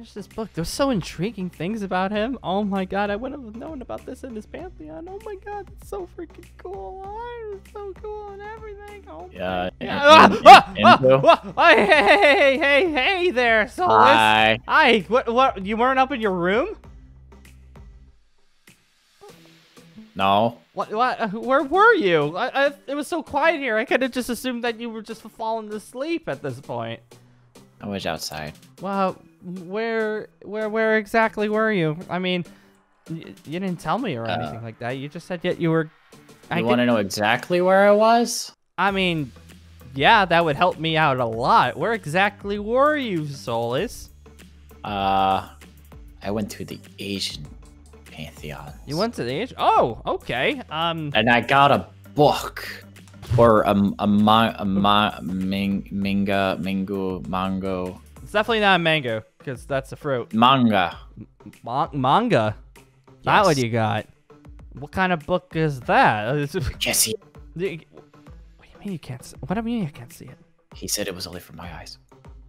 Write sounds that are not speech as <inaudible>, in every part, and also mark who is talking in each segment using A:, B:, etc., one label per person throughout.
A: finish this book. There's so intriguing things about him. Oh my god, I wouldn't have known about this in his pantheon. Oh my god, it's so freaking cool. Oh, it's so cool and everything. Oh
B: Yeah.
A: yeah. Ah, ah, ah, ah, hey, hey, hey, hey, hey there, Solis.
B: Hi.
A: Hi. What? What? You weren't up in your room?
B: No.
A: What? What? uh, Where were you? I, I, it was so quiet here. I could have just assumed that you were just falling asleep at this point.
B: I was outside.
A: Well, where, where, where exactly were you? I mean, you didn't tell me or
B: Uh,
A: anything like that. You just said yet you were. I,
B: You want to know exactly where I was?
A: I mean, yeah, that would help me out a lot. Where exactly were you, Solis?
B: Uh, I went to the Asian pantheon.
A: You went to the Asian? Oh, okay. Um,
B: and I got a book or a a ma, a ma, ming, minga mingo mango
A: it's definitely not a mango because that's a fruit.
B: manga.
A: Ma- manga. Not what you got. What kind of book is that? <laughs>
B: Jesse,
A: What do you mean you can't? See? What do you mean you can't see it?
B: he said it was only for my eyes.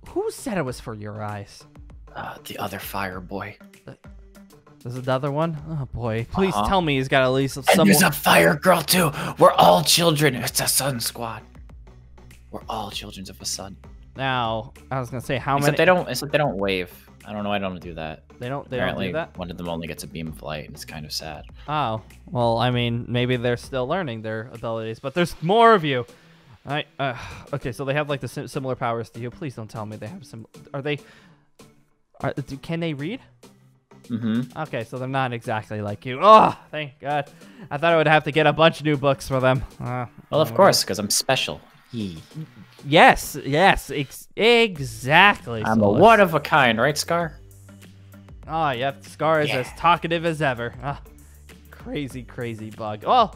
A: Who said it was for your eyes?
B: Uh, the other fire boy.
A: This is the other one? Oh boy! Please
B: Uh-huh.
A: tell me he's got at least
B: And
A: some.
B: there's a fire girl too. We're all children. It's a sun squad. We're all children of a sun.
A: Now I was gonna say how
B: Except
A: many.
B: they don't. Except they don't wave. I don't know. I don't do that.
A: They don't. They
B: Apparently,
A: don't do that.
B: one of them only gets a beam of light, and it's kind of sad.
A: Oh well, I mean maybe they're still learning their abilities, but there's more of you. I uh, okay, so they have like the sim- similar powers to you. Please don't tell me they have some. Are they? Are, can they read?
B: Mm-hmm.
A: Okay, so they're not exactly like you. Oh, thank God. I thought I would have to get a bunch of new books for them. Uh,
B: Well, of
A: oh,
B: course, because I'm special. Yee.
A: Yes, yes, ex- exactly.
B: I'm a one of a kind, right, Scar?
A: Oh, yep. Scar is as talkative as ever. Ah, crazy, crazy bug. Oh,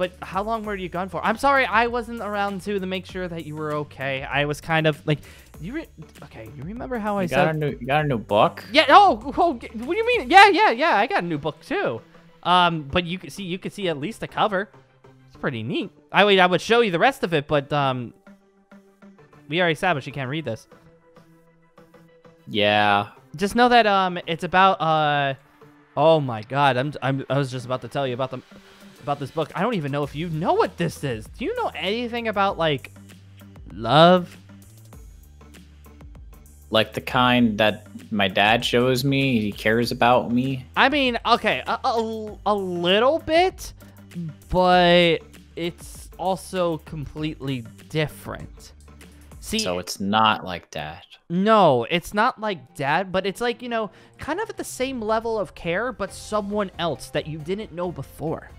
A: but how long were you gone for? I'm sorry, I wasn't around too to make sure that you were okay. I was kind of like, you re- okay? You remember how I
B: You got a
A: said?
B: new. You got a new book.
A: Yeah. Oh, oh, what do you mean? Yeah, yeah, yeah. I got a new book too. Um, but you could see, you could see at least the cover. It's pretty neat. I would, I would show you the rest of it, but um, we already established you can't read this.
B: Yeah.
A: just know that um it's about uh oh my god I'm, I'm i was just about to tell you about the about this book i don't even know if you know what this is do you know anything about like love
B: Like the kind that my dad shows me. He cares about me.
A: i mean okay a, a, a little bit but it's also completely different see
B: So it's not like dad.
A: No, it's not like dad, but it's like, you know, kind of at the same level of care, but someone else that you didn't know before.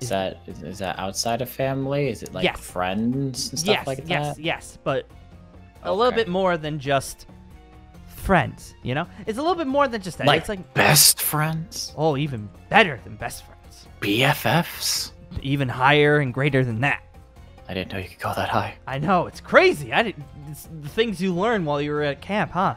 B: Is that is, that outside of family? Is it like
A: Yes.
B: friends and stuff
A: yes,
B: like that?
A: yes, yes, but a little bit more than just friends, you know? It's a little bit more than just that.
B: Like,
A: it's like,
B: best friends,
A: oh, even better than best friends.
B: BFFs.
A: Even higher and greater than that.
B: I didn't know you could go that high.
A: I know, it's crazy. I didn't, it's the things you learn while you were at camp, huh?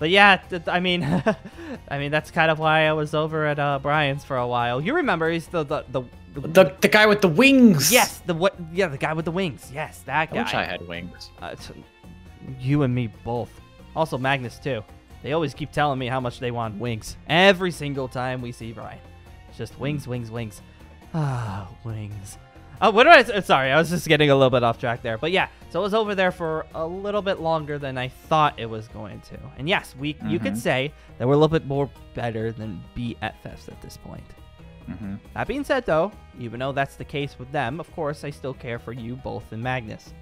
A: But yeah, th- I mean, <laughs> I mean that's kind of why I was over at uh, Bryan's for a while. You remember he's the the, the, the
B: The the guy with the wings.
A: yes, the what? Yeah, the guy with the wings. Yes, that
B: I
A: guy.
B: wish I had wings.
A: Uh, you and me both. Also Magnus too. They always keep telling me how much they want wings every single time we see Bryan. It's just wings, wings, wings. <sighs> Ah, wings. Oh, what did I? Sorry, I was just getting a little bit off track there. But yeah, so I was over there for a little bit longer than I thought it was going to. And yes, we you could
B: Mhm.
A: say that we're a little bit more better than BFFs at this point.
B: Mm-hmm.
A: That being said, though, even though that's the case with them, of course, I still care for you both and Magnus.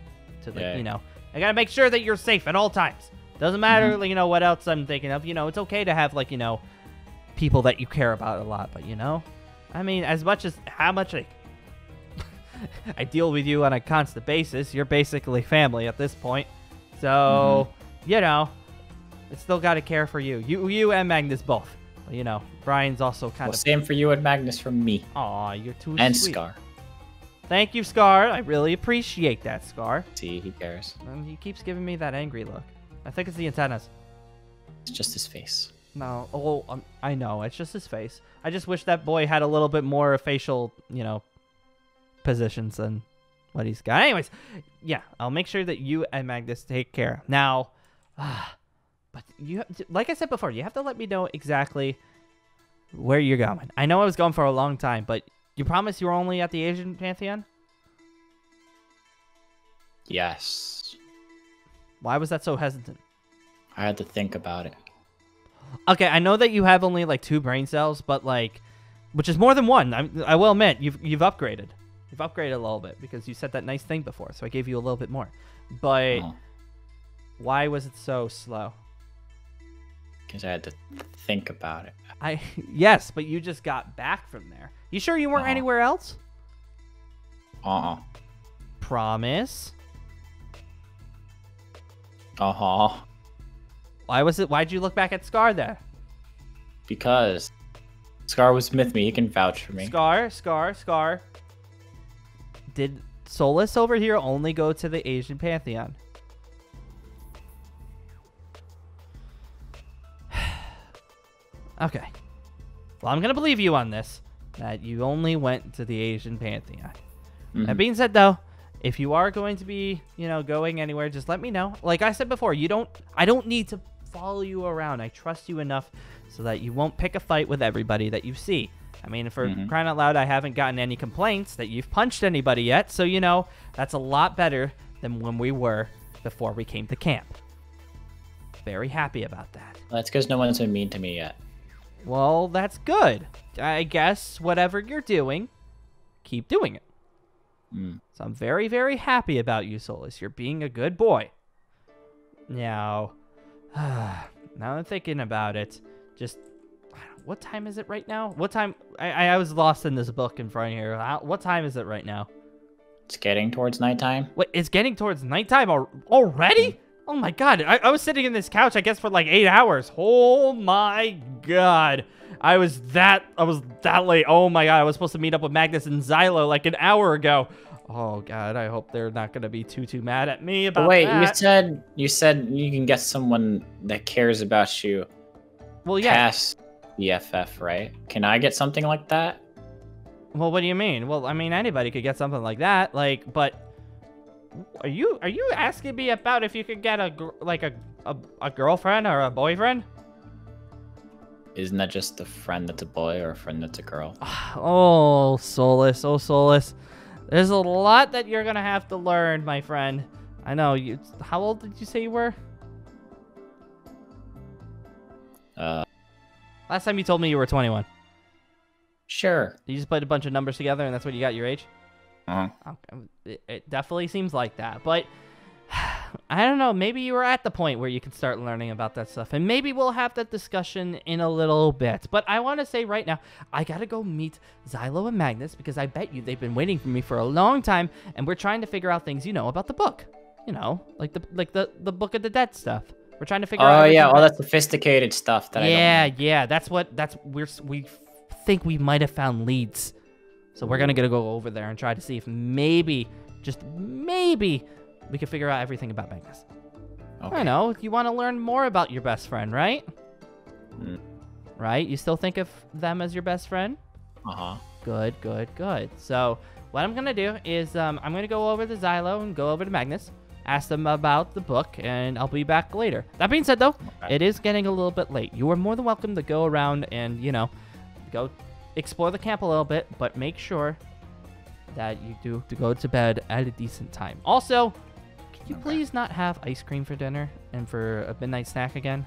A: To the,
B: Yeah.
A: you know, I gotta make sure that you're safe at all times. Doesn't matter, like, you know, what else I'm thinking of. You know, it's okay to have like, you know, people that you care about a lot, but you know, I mean, as much as how much I, <laughs> I deal with you on a constant basis, you're basically family at this point. So, you know, I still gotta care for you. You, you and Magnus both. You know, Bryan's also kind
B: Well,
A: of.
B: same for you and Magnus from me
A: Aw, you're too
B: and
A: sweet.
B: Scar.
A: Thank you, Scar. I really appreciate that, Scar.
B: See, he cares.
A: And he keeps giving me that angry look. I think it's the antennas.
B: It's just his face.
A: No, oh, um, I know. It's just his face. I just wish that boy had a little bit more facial, you know, positions than what he's got. Anyways, yeah, I'll make sure that you and Magnus take care. Now, <sighs> ah, But you, like I said before, you have to let me know exactly where you're going. I know I was going for a long time, but you promise you were only at the Asian Pantheon?
B: Yes.
A: Why was that so hesitant?
B: I had to think about it.
A: Okay, I know that you have only like two brain cells, but like, which is more than one. I, I will admit, you've you've upgraded. You've upgraded a little bit because you said that nice thing before, so I gave you a little bit more. But
B: Oh,
A: why was it so slow?
B: Because I had to think about it.
A: I <laughs> yes, but you just got back from there. You sure you weren't
B: Uh-huh.
A: anywhere else?
B: Uh-uh.
A: Promise.
B: Uh-huh.
A: Why was it? Why'd you look back at Scar there?
B: Because Scar was with me. He can vouch for me.
A: Scar, Scar, Scar. Did Solis over here only go to the Asian Pantheon? Okay. Well, I'm gonna believe you on this. That you only went to the Asian Pantheon. That
B: Mhm.
A: being said, though, if you are going to be, you know, going anywhere, just let me know. Like I said before, you don't. I don't need to follow you around. I trust you enough so that you won't pick a fight with everybody that you see. I mean, for
B: Mhm.
A: crying out loud, I haven't gotten any complaints that you've punched anybody yet. So you know that's a lot better than when we were before we came to camp. Very happy about that.
B: That's because no one's been mean to me yet.
A: Well, that's good. I guess whatever you're doing, keep doing it.
B: Mm.
A: So I'm very, very happy about you, Solis. You're being a good boy. Now, <sighs> now I'm thinking about it. Just, what time is it right now? What time? I, I, was lost in this book in front of here. What time is it right now?
B: It's getting towards nighttime.
A: What? It's getting towards nighttime al- already? Oh my god! I, I was sitting in this couch, I guess, for like eight hours. Oh my god! I was that I was that late. Oh my god! I was supposed to meet up with Magnus and Xylo like an hour ago. Oh god! I hope they're not gonna be too too mad at me about
B: wait, you said you said you can get someone that cares about you
A: well, yeah.
B: past BFF, right? Can I get something like that?
A: Well, what do you mean? Well, I mean anybody could get something like that. Like, but are you are you asking me about if you could get a gr- like a a, a girlfriend or a boyfriend?
B: Isn't that just a friend that's a boy or a friend that's a girl? <sighs>
A: Oh, Solis, oh Solis. There's a lot that you're gonna have to learn, my friend. I know you. How old did you say you were?
B: Uh,
A: Last time you told me you were 21.
B: sure.
A: You just put a bunch of numbers together, and that's what you got your age.
B: Uh-huh.
A: It, it definitely seems like that, but <sighs> I don't know. Maybe you were at the point where you can start learning about that stuff, and maybe we'll have that discussion in a little bit. But I want to say right now, I gotta go meet Xylo and Magnus because I bet you they've been waiting for me for a long time, and we're trying to figure out things you know about the book. You know, like the like the the Book of the Dead stuff. We're trying to figure out.
B: Oh yeah, all that sophisticated stuff that
A: yeah,
B: I don't.
A: yeah. That's what that's we're we think we might have found leads. So we're gonna gonna go over there and try to see if maybe, just maybe, we can figure out everything about Magnus. I
B: Okay.
A: don't know. You want to learn more about your best friend, right?
B: Mm.
A: Right? You still think of them as your best friend?
B: Uh huh.
A: Good, good, good. So what I'm gonna do is um, I'm gonna go over to Xylo and go over to Magnus, ask them about the book, and I'll be back later. That being said, though,
B: Okay.
A: it is getting a little bit late. You are more than welcome to go around and you know, go explore the camp a little bit, but make sure that you do to go to bed at a decent time. Also, can you
B: Okay.
A: please not have ice cream for dinner and for a midnight snack again?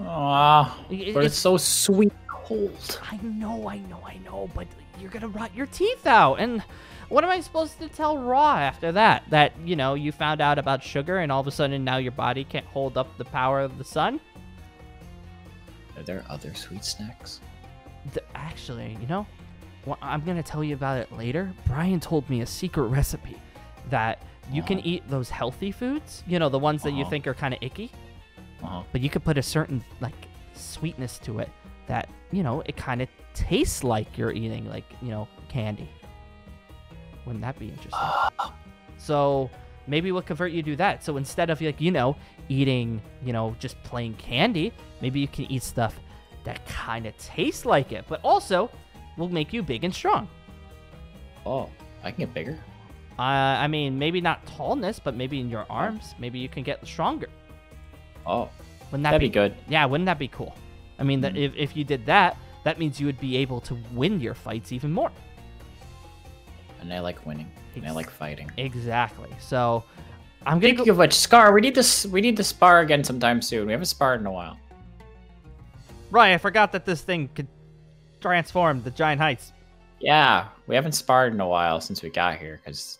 B: Aw,
A: It-
B: but
A: it's-
B: it's so sweet cold.
A: I know, I know, I know, but you're gonna rot your teeth out. And what am I supposed to tell Ra after that? That, you know, you found out about sugar and all of a sudden now your body can't hold up the power of the sun?
B: Are there other sweet snacks?
A: Th- actually, you know, wh- I'm gonna tell you about it later. Bryan told me a secret recipe that you can
B: Uh-huh.
A: eat those healthy foods, you know, the ones that you
B: Uh-huh.
A: think are kind of icky,
B: Uh huh.
A: but you could put a certain, like, sweetness to it that, you know, it kind of tastes like you're eating, like, you know, candy. Wouldn't that be interesting? <sighs> So maybe we'll convert you to do that. So instead of like, you know, eating, you know, just plain candy, maybe you can eat stuff that kind of tastes like it, but also will make you big and strong.
B: Oh, I can get bigger.
A: Uh, I mean, maybe not tallness, but maybe in your arms, maybe you can get stronger.
B: Oh,
A: Wouldn't that
B: That'd be good.
A: Yeah, wouldn't that be cool? I mean, that if, if you did that, that means you would be able to win your fights even more.
B: And I like winning. And I like fighting.
A: Exactly. So I'm gonna
B: Speaking
A: go.
B: of which, Scar, we need to we need to spar again sometime soon. We haven't sparred in a while.
A: Right, I forgot that this thing could transform the giant heights.
B: Yeah, we haven't sparred in a while since we got here because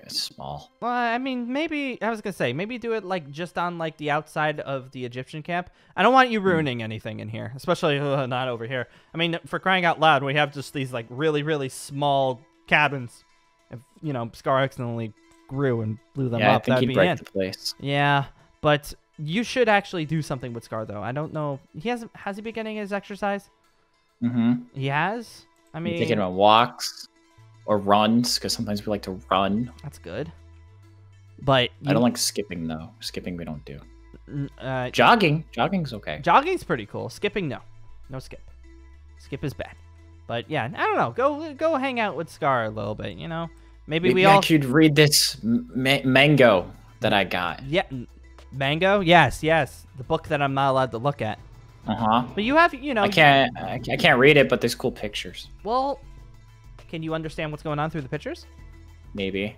B: it's small.
A: Well, I mean, maybe I was gonna say maybe do it like just on like the outside of the Egyptian camp. I don't want you ruining anything in here, especially <laughs> uh, not over here. I mean, for crying out loud, we have just these like really really small cabins. If you know, Scar accidentally grew and blew them
B: yeah, I
A: up,
B: think
A: that'd be
B: break
A: in.
B: the place.
A: Yeah, but you should actually do something with Scar though. I don't know. He hasn't. Has he been getting his exercise?
B: Mm-hmm.
A: He has. I
B: I'm
A: mean,
B: thinking about walks or runs because sometimes we like to run.
A: that's good. But
B: I don't like skipping though. Skipping we don't do.
A: uh,
B: Jogging, jogging's okay.
A: Jogging's pretty cool. Skipping, no, no skip. Skip is bad. But yeah, I don't know. Go go hang out with Scar a little bit. You know, maybe we
B: Maybe
A: all.
B: I could read this ma- mango that I got.
A: Yeah, Mango. Yes, yes. The book that I'm not allowed to look at.
B: Uh huh.
A: But you have, you know.
B: I can't. I can't read it, but there's cool pictures.
A: Well, can you understand what's going on through the pictures?
B: Maybe.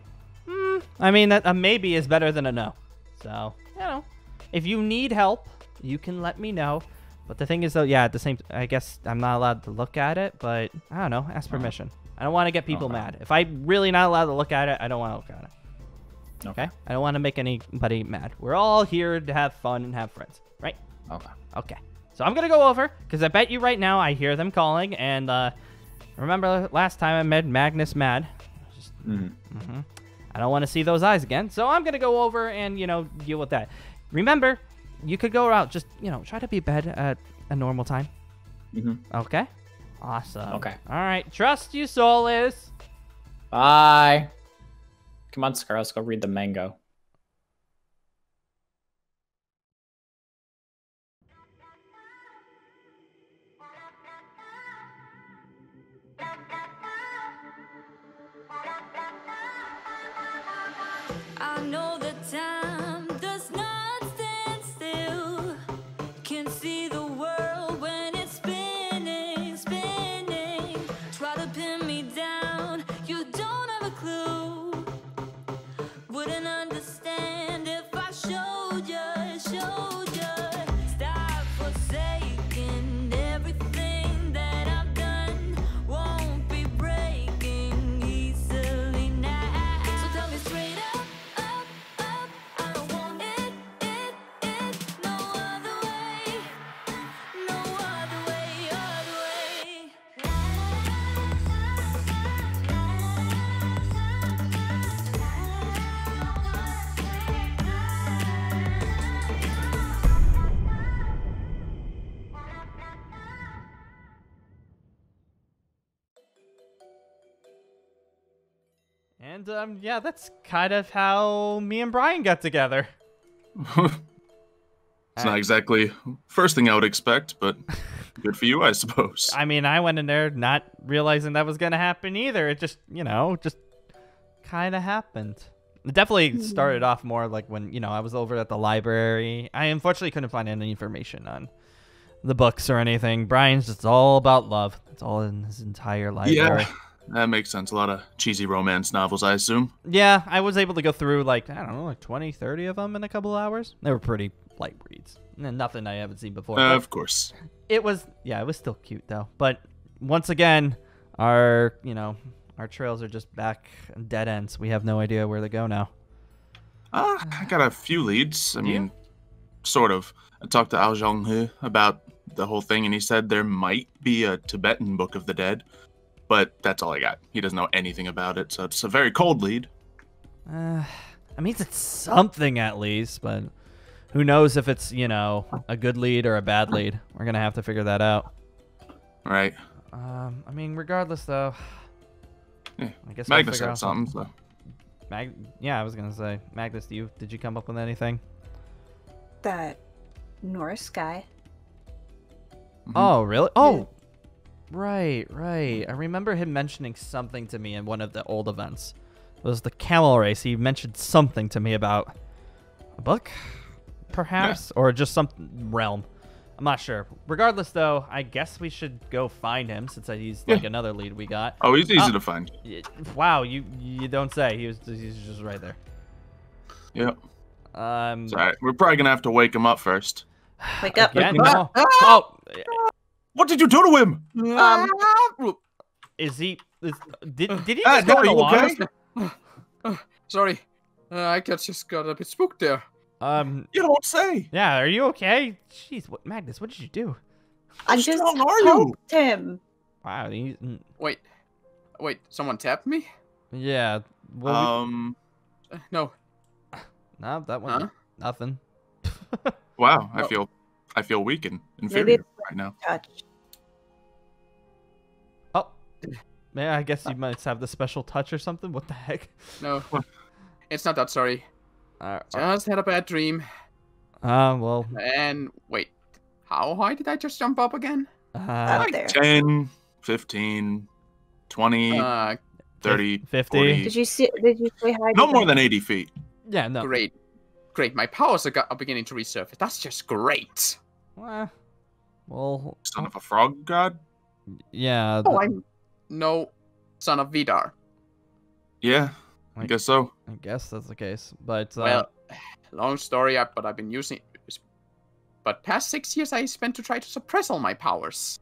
A: Hmm. I mean, that a maybe is better than a no. So you know, if you need help, you can let me know. But the thing is, though, yeah, at the same, I guess I'm not allowed to look at it, but I don't know. Ask permission. I don't want to get people mad. If I'm really not allowed to look at it, I don't want to look at it. Okay? I don't want to make anybody mad. We're all here to have fun and have friends, right?
B: Okay.
A: Okay. So I'm gonna go over because I bet you right now I hear them calling. And uh, remember last time I made Magnus mad. Just,
B: Mhm.
A: mhm. I don't want to see those eyes again. So I'm gonna go over and you know deal with that. Remember, you could go out. Just you know try to be bed at a normal time.
B: Mhm.
A: Okay. Awesome.
B: Okay.
A: All right. Trust you, Solis.
B: Bye. Come on, Scar. Let's go read the mango.
A: And um, yeah, that's kind of how me and Bryan got together. <laughs>
C: It's not exactly first thing I would expect, but <laughs> good for you, I suppose.
A: I mean, I went in there not realizing that was gonna happen either. It just, you know, just kind of happened. It definitely started off more like when, you know, I was over at the library. I unfortunately couldn't find any information on the books or anything. Bryan's just all about love. That's all in his entire library.
C: Yeah, that makes sense. A lot of cheesy romance novels, I assume.
A: Yeah, I was able to go through like, I don't know, like 20, 30 of them in a couple hours. They were pretty light reads. And Nothing I haven't seen before.
C: Uh, of course.
A: it was yeah it was still cute though but once again our you know our trails are just back dead ends we have no idea where to go now
C: Uh, I got a few leads. I
A: Do you?
C: mean, sort of. I talked to Ao Zhonghe about the whole thing, and he said there might be a Tibetan Book of the Dead, but that's all I got. He doesn't know anything about it, so it's a very cold lead.
A: uh, i mean it's something at least but who knows if it's you know a good lead or a bad lead we're gonna have to figure that out
C: Right?
A: um i mean regardless though
C: Yeah,
A: i guess we'll
C: Magnus
A: figure
C: had
A: out
C: something, so.
A: Mag- yeah i was gonna say magnus do you did you come up with anything
D: That Norse guy.
C: Mhm.
A: Oh, really? Oh, right, right. Hmm. I remember him mentioning something to me in one of the old events. It was the camel race. He mentioned something to me about a book. perhaps, or just some realm. I'm not sure. Regardless, though, I guess we should go find him since he's like another lead we got.
C: Oh, he's easy
A: Oh.
C: to find.
A: Wow, you you don't say. He was he's just right there.
C: Yep.
A: Um,
C: It's all right. We're probably gonna have to wake him up first.
D: Wake up.
A: again,
D: wake up.
A: no. Oh, ah!
C: Eh, What did you do to him?
D: Um,
A: is he? Is, did did he
C: Ah,
A: just go
C: no,
A: in the
C: you
A: water?
C: okay? <sighs>
E: Sorry, uh, I got just got a bit spooked there.
A: Um,
C: You don't say.
A: yeah. Are you okay? Jeez, what, Magnus? What did you do?
D: I
C: How
D: just
C: strong are you?
D: helped him.
A: Wow. He,
E: Wait, wait, someone tapped me?
A: yeah. Well,
C: Um.
E: Uh, no, <sighs>
A: no, that one.
E: huh?
A: Nothing. <laughs>
C: Wow. I feel. I feel weak and
D: Maybe
C: inferior
D: it's
C: right now.
D: touch.
A: Oh, man. I guess you might have the special touch or something. What the heck?
E: no, it's not that. Sorry,
A: Uh,
E: just had a bad dream.
A: uh well.
E: And wait, how high did I just jump up again?
A: Uh,
D: Up there.
C: 10, 15, 20,
E: Uh,
C: 30,
A: 50.
C: 40.
D: Did you see? Did you say hi? to
C: No more than 80 feet.
A: yeah. No.
E: great, great. My powers are, are beginning to resurface. That's just great.
A: Well, well,
C: Son of a frog god?
A: yeah.
E: Oh, I'm no son of Vidar.
C: Yeah. I
A: Like-
C: guess so.
A: I guess that's the case. But uh,
E: Well, long story, I- but I've been using. But past six years, I spent to try to suppress all my powers.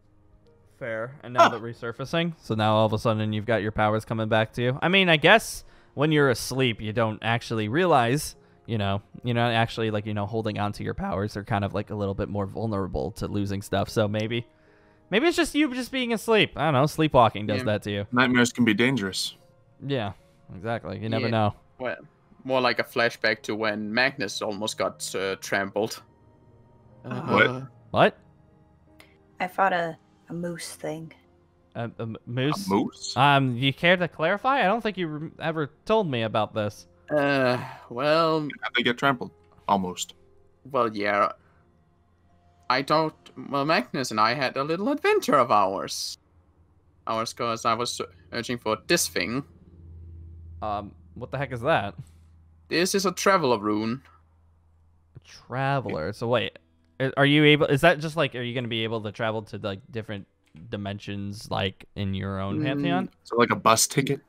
A: fair. And now
C: Huh.
A: that resurfacing, so now all of a sudden you've got your powers coming back to you. I mean, I guess when you're asleep, you don't actually realize. You know, you're not actually like you know holding on to your powers. They're kind of like a little bit more vulnerable to losing stuff. So maybe, maybe it's just you just being asleep. I don't know. Sleepwalking does
E: Yeah.
A: that to you.
C: Nightmares can be dangerous.
A: Yeah, exactly. You never
E: Yeah.
A: know.
E: Well, more like a flashback to when Magnus almost got uh, trampled.
C: What?
E: Uh,
A: What?
D: I fought a, a moose thing.
A: a, a moose?
C: moose?
A: Um, you care to clarify? I don't think you rem- ever told me about this.
E: Uh, well,
C: How'd they get trampled? Almost.
E: well, yeah. I don't. Well, Magnus and I had a little adventure of ours. Ours, cause I was searching for this thing.
A: Um, what the heck is that?
E: This is a traveler rune.
A: Traveler. So wait, are you able? Is that just like? Are you gonna be able to travel to like different dimensions, like in your own
E: Mm,
A: pantheon?
C: So like a bus ticket?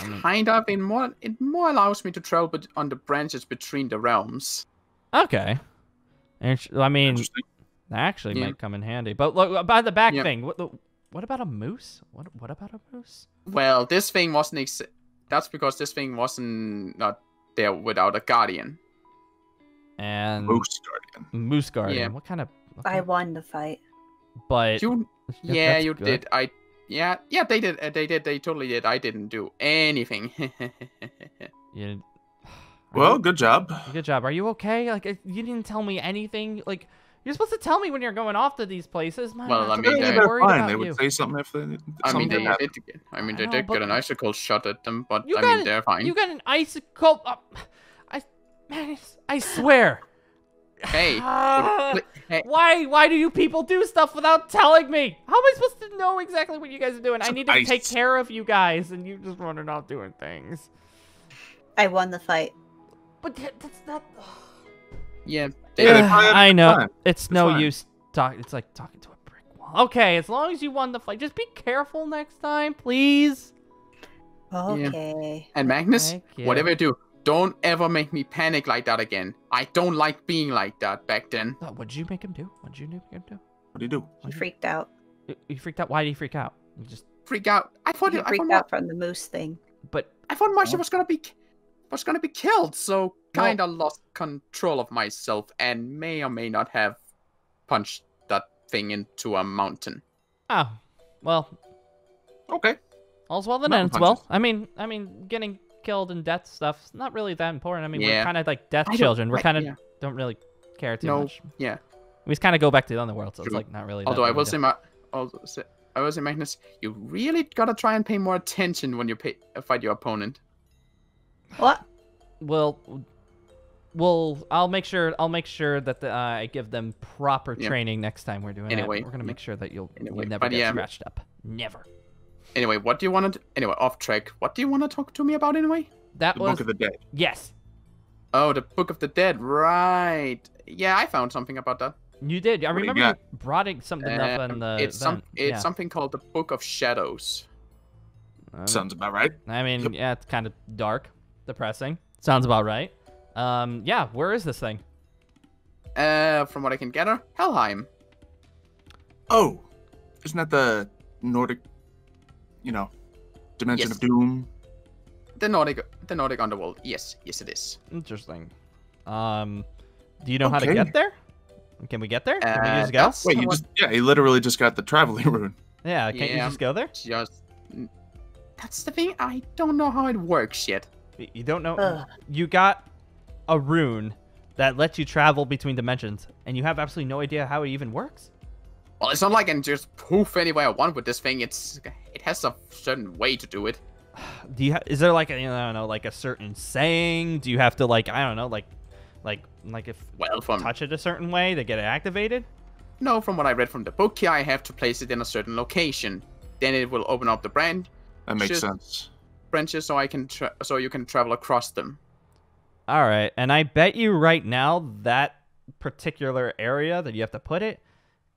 A: I mean,
E: Kind of. In more, it more allows me to travel bet- on the branches between the realms.
A: okay. Int- I mean, that actually
E: Yeah.
A: might come in handy. But look uh, about the back
E: Yeah.
A: thing. What the? What about a moose? What? What about a moose?
E: Well, this thing wasn't. Ex- that's because this thing wasn't not there without a guardian.
A: And
C: Moose guardian.
A: moose guardian.
E: Yeah.
A: What kind of?
D: I
A: okay,
D: won the fight.
A: But
E: You, <laughs>
A: yeah,
E: yeah, you
A: good.
E: did. I, yeah, yeah, they did. uh, They did. They totally did. I didn't do anything. <laughs>
A: You, <sighs>
C: Well, good job.
A: Good job. Are you okay? Like, you didn't tell me anything. Like, you're supposed to tell me when you're going off to these places. My
E: Well, I mean, they-
A: really
C: they're fine.
A: about
C: They would
A: you.
C: say something if they,
E: I mean, they
C: happened.
E: did. get- I mean,
A: I
E: they
A: know,
E: did
A: but-
E: get an icicle shot at them, but I mean,
A: it-
E: they're fine.
A: You got an icicle. Uh, <sighs> I, man, I swear.
E: Hey, <laughs> Wait, hey,
A: why? Why do you people do stuff without telling me? How am I supposed to know exactly what you guys are doing? I need to take care of you guys, and you just running off doing things.
D: I won the fight.
A: But that's not.
E: yeah,
C: Yeah, they
A: Yeah,
C: probably had
A: I
C: a good
A: know.
C: time.
A: It's no
C: fine.
A: use talking. It's like talking to a brick wall. Okay, as long as you won the fight, just be careful next time, please.
D: Okay.
E: and Magnus,
A: Thank
E: whatever you do, don't ever make me panic like that again. I don't like being like that back then.
A: Uh, what'd you make him do? What did you make him do?
C: What did you do?
D: He freaked out.
A: You, you freaked out. Why did he freak out? You just.
E: Freak out. I thought
D: He
E: I
D: freaked
E: thought,
D: out from the moose thing.
A: But
E: I thought Marcia
A: Oh.
E: was gonna be was gonna be killed, so kinda lost control of myself and may or may not have punched that thing into a mountain.
A: oh, well,
C: Okay.
A: all's well that ends well. I mean, I mean, getting killed and death stuff's not really that important. I mean, we're kind of like death children. We're kind of
E: yeah.
A: don't really care too
E: No,
A: much.
E: yeah.
A: We just kind of go back to the underworld, so it's like not really. that
E: Although I
A: big of a
E: will say, Ma- although say, I will say, Magnus, you really gotta try and pay more attention when you pay, fight your opponent.
D: What?
A: Well, well, I'll make sure. I'll make sure that the, uh, I give them proper
E: Yeah.
A: training next time we're doing
E: Anyway,
A: it. We're gonna
E: yeah.
A: make sure that you'll,
E: Anyway,
A: you'll never get
E: yeah.
A: scratched up. Never.
E: Anyway, what do you want to? Anyway, off track. What do you want to talk to me about anyway?
A: That
C: The
A: was
C: Book of the Dead.
A: yes.
E: Oh, the Book of the Dead, right? Yeah, I found something about that.
A: You did. I
C: What do you
A: remember you brought it something up
E: Um,
A: on the.
E: it's some, it's
A: yeah.
E: something called the Book of Shadows.
A: Um,
C: Sounds about right.
A: I mean,
C: Yep.
A: yeah, it's kind of dark, depressing. Sounds about right. Um, yeah, where is this thing?
E: Uh, from what I can gather, Helheim.
C: Oh, isn't that the Nordic, you know, Dimension
E: Yes.
C: of Doom?
E: The Nordic, the Nordic underworld. Yes, yes, it is.
A: Interesting. Um, do you know how to get there? Can we get there? Can we
E: Uh,
A: just go?
E: that's-
C: Wait, you just yeah, he literally just got the traveling <laughs> rune.
A: Yeah, can't you just go there?
E: Just that's the thing. I don't know how it works yet.
A: You don't know.
D: Ugh.
A: You got a rune that lets you travel between dimensions, and you have absolutely no idea how it even works.
E: Well, it's not like I can just poof anywhere I want with this thing. It's it has a certain way to do it. <sighs>
A: Do you? Ha- is there like a, I don't know, like a certain saying? Do you have to like I don't know, like, like, like if
E: Well, from
A: touch it a certain way to get it activated?
E: no, from what I read from the book here, I have to place it in a certain location. Then it will open up the brand
C: That makes sense.
E: branches, so I can tra- so you can travel across them.
A: All right, and I bet you right now that particular area that you have to put it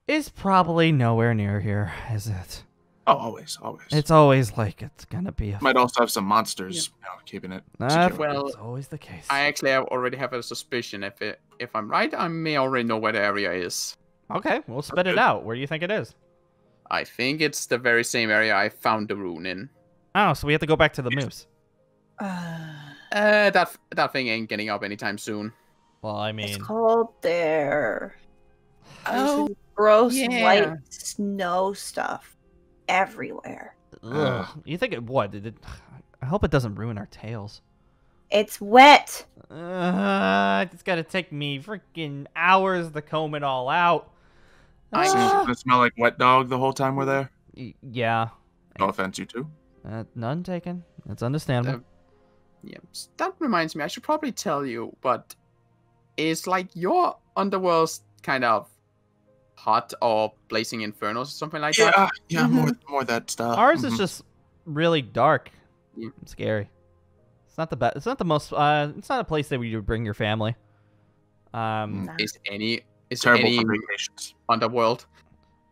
A: is probably nowhere near here, is it?
C: Oh, always, always.
A: It's always like it's gonna be a.
C: Might also have some monsters, you know, keeping it.
A: Nah,
C: secure.
E: Well,
A: it's always the case.
E: I actually have already have a suspicion. If it if I'm right, I may already know where the area is.
A: Okay, we'll spit it out. Where do you think it is?
E: I think it's the very same area I found the rune in.
A: Oh, so we have to go back to the moose.
D: Uh,
E: Uh, that that thing ain't getting up anytime soon.
A: Well, I mean,
D: it's
A: mean,
D: cold there.
E: Oh,
D: this gross
E: yeah.
D: white snow stuff everywhere.
A: ugh. you think it would? Did it, I hope it doesn't ruin our tails.
D: It's wet.
A: Uh, it's gotta take me freaking hours to comb it all out.
E: I-
C: So it's gonna smell like wet dog the whole time we're there.
A: Yeah,
C: No offense, you two.
A: uh, none taken. That's understandable.
E: Uh, Yeah, that reminds me. I should probably tell you, but it's like your underworld's kind of hot or blazing infernos or something like that?
C: Yeah, yeah, more, more that stuff.
A: Ours is
C: Mhm.
A: just really dark,
E: Yeah.
A: and scary. It's not the best. It's not the most. Uh, it's not a place that you would bring your family. Um,
E: Is any is
C: terrible
E: any
C: for vacations.
E: underworld?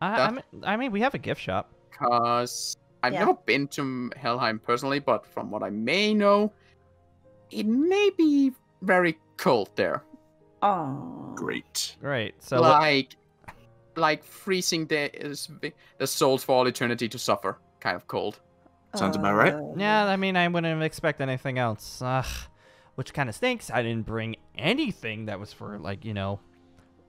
A: I, I, mean, I mean, we have a gift shop.
E: Cause I've
D: Yeah.
E: never been to Helheim personally, but from what I may know, it may be very cold there.
D: Oh.
C: Great.
A: Great. So
E: like, like freezing the the souls for all eternity to suffer, kind of cold.
C: Sounds about right.
D: Uh,
A: Yeah, I mean, I wouldn't expect anything else. Ugh, which kind of stinks. I didn't bring anything that was for like you know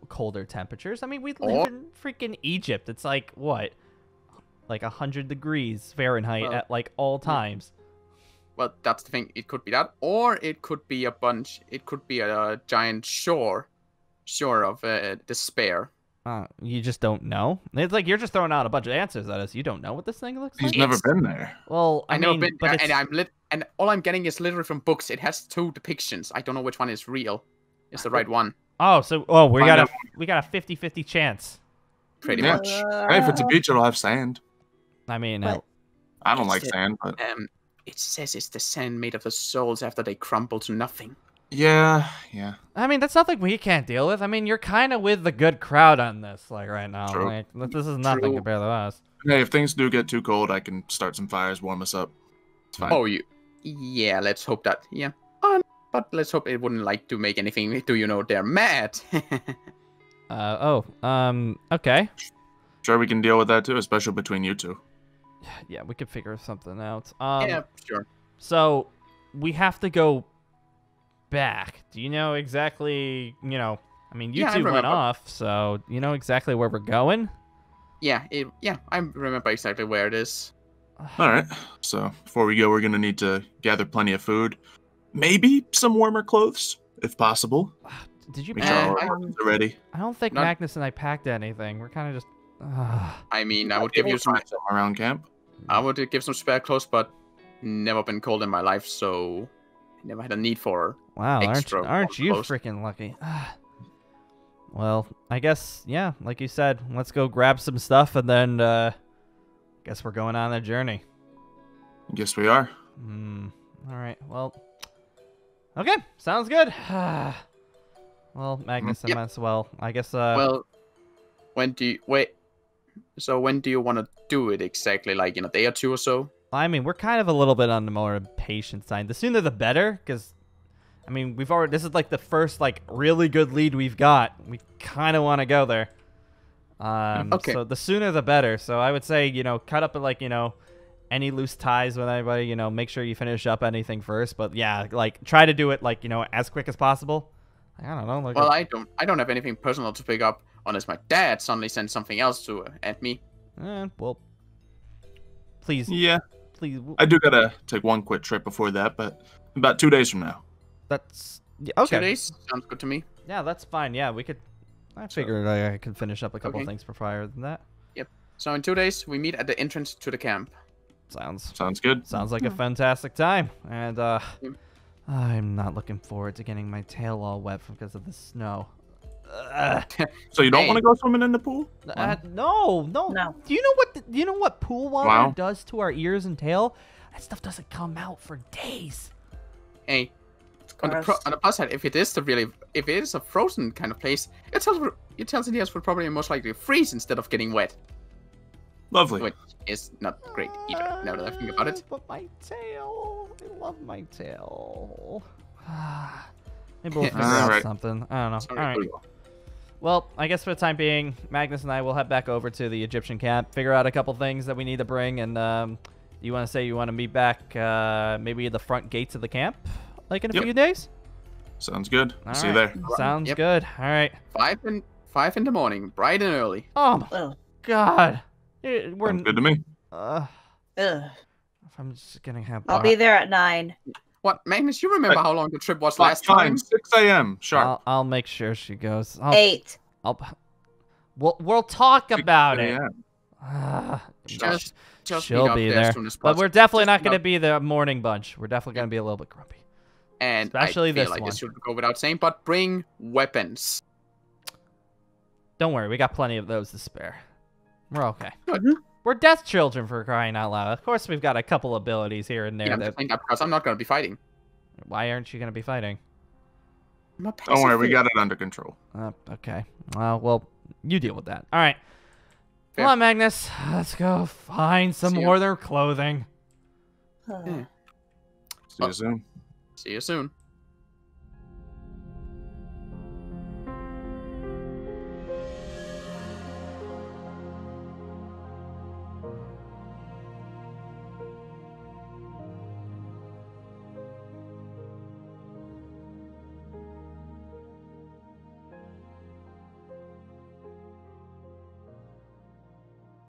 A: colder temperatures. I mean, we live
E: Or-
A: in freaking Egypt. It's like what, like a hundred degrees Fahrenheit
E: Well,
A: at like all times.
E: Well, that's the thing. It could be that, or it could be a bunch. It could be a, giant shore, shore of uh, despair.
A: Uh, you just don't know. It's like you're just throwing out a bunch of answers at us. You don't know what this thing looks
C: He's
A: like.
C: He's never
E: It's-
C: been there.
A: Well, I,
E: I, know,
A: mean,
E: but,
A: but it's,
E: and I'm lit, and all I'm getting is literally from books. It has two depictions. I don't know which one is real. Is the <laughs> right one?
A: oh, so oh, we
C: Find
A: got a we got a 50-50 chance.
E: Pretty
C: Yeah.
E: much.
C: Hey, if it's a
D: Uh,
C: beach, it'll have sand.
A: I mean,
D: But-
A: uh,
C: I don't like
E: Shit.
C: sand, but
E: Um, it says it's the sand made of the souls after they crumble to nothing.
C: Yeah, yeah.
A: I mean, that's nothing we can't deal with. I mean, you're kind of with the good crowd on this, like right now.
C: True.
A: Like this is nothing
E: True.
A: compared to us.
C: Hey, if things do get too cold, I can start some fires, warm us up. It's fine.
E: Oh, you. Yeah, let's hope that. Yeah. Um, but let's hope it wouldn't like to make anything. Do you know they're mad? <laughs>
A: Uh oh. Um. Okay.
C: Sure, we can deal with that too, especially between you two.
A: Yeah, we could figure something out. Um.
E: yeah, sure.
A: So we have to go back. Do you know exactly? You know. I mean, you
E: Yeah,
A: two went off, so you know exactly where we're going.
E: Yeah, it, yeah, I remember exactly where it is.
C: All right. So before we go, we're gonna need to gather plenty of food, maybe some warmer clothes, if possible. <sighs>
A: Did you?
C: Make
E: Uh,
C: sure
A: pack?
E: I-
C: our weapons are ready.
A: I don't think
E: not-
A: Magnus and I packed anything. We're kind of just. Uh, <sighs>
E: I mean, I would give you some
C: around camp.
E: I would give some spare clothes, but never been cold in my life, so never had a need for.
A: Wow, aren't, aren't you
E: clothes.
A: freaking lucky? <sighs> well, I guess yeah, like you said, let's go grab some stuff and then uh guess we're going on a journey.
C: Guess we are.
A: Hmm. All right. Well, Okay, sounds good. <sighs> well, Magnus and
E: Yep.
A: as well. I guess. Uh,
E: well, when do you wait? So when do you want to do it exactly? Like in a day or two or so?
A: I mean, we're kind of a little bit on the more impatient side. The sooner the better, because, I mean, we've already. This is like the first like really good lead we've got. We kind of want to go there. Um,
E: Okay.
A: So the sooner the better. So I would say, you know, cut up like you know, any loose ties with anybody. You know, make sure you finish up anything first. But yeah, like try to do it like you know as quick as possible. I don't know. Like
E: Well, I don't. I don't have anything personal to pick up unless my dad suddenly sends something else to uh, at me.
A: eh, well, please,
C: Yeah,
A: please. w-
C: I do gotta take one quick trip before that, but about two days from now.
A: That's yeah, okay.
E: Two days sounds good to me.
A: Yeah, that's fine. Yeah, we could. I figured I, I could finish up a couple
E: Okay.
A: things prior than that. Yep.
E: So in two days we meet at the entrance to the camp.
A: Sounds
C: Sounds good.
A: sounds like a fantastic time, and uh,
E: Yep.
A: I'm not looking forward to getting my tail all wet because of the snow. Ugh.
C: So you don't
E: Hey.
C: want to go swimming in the pool?
A: Uh, no, no,
D: No.
A: Do you know what? The, do you know what pool water
C: Wow.
A: does to our ears and tail? That stuff doesn't come out for days.
E: Hey, on the, pro- on the plus side, if it is the really, if it is a frozen kind of place, it tells it tells Elias would probably most likely freeze instead of getting wet,
C: Lovely.
E: which is not great either. Now that I think about it.
A: But my tail, I love my tail. <sighs> Maybe we'll <laughs> figure out
C: Alright.
A: something. I don't know.
E: Sorry,
A: All right.
E: Julio.
A: Well, I guess for the time being, Magnus and I will head back over to the Egyptian camp, figure out a couple things that we need to bring, and um, you want to say you want to meet back uh, maybe at the front gates of the camp, like in a
C: Yep.
A: few days.
C: Sounds good.
A: All
C: See you there.
A: Sounds
E: Yep.
A: good. All right.
E: Five in five in the morning, bright and early.
A: Oh my
D: Ugh.
A: God. Eh, We're
C: Sounds good to me.
A: uh,
D: Ugh.
A: I'm just gonna have.
D: I'll be there at nine.
E: What, Magnus? You remember how long the trip was last time?
C: 6 a.m. Sharp.
A: I'll, I'll make sure she goes. I'll,
D: Eight.
A: I'll, we'll we'll talk about it.
C: a.m.
A: Ah,
E: Just, just
A: she'll
E: meet
A: be
E: there
A: there,
E: as
A: but we're definitely
E: Just
A: not going to be the morning bunch. We're definitely going to be a little bit grumpy.
E: And
A: especially
E: I feel
A: this
E: like
A: one.
E: this should go without saying, but bring weapons.
A: Don't worry, we got plenty of those to spare. We're okay.
E: Good.
A: We're death children for crying out loud. Of course, we've got a couple abilities here and there.
E: Yeah, I'm
A: that,
E: that because I'm not going to be fighting.
A: why aren't you going to be fighting?
E: I'm a
C: Don't worry, we got it under control.
A: Uh, okay. Well, well, you deal with that. All right.
E: Fair.
A: Come on, Magnus. Let's go find some more of their clothing.
D: Ugh.
C: See you soon.
E: See you soon.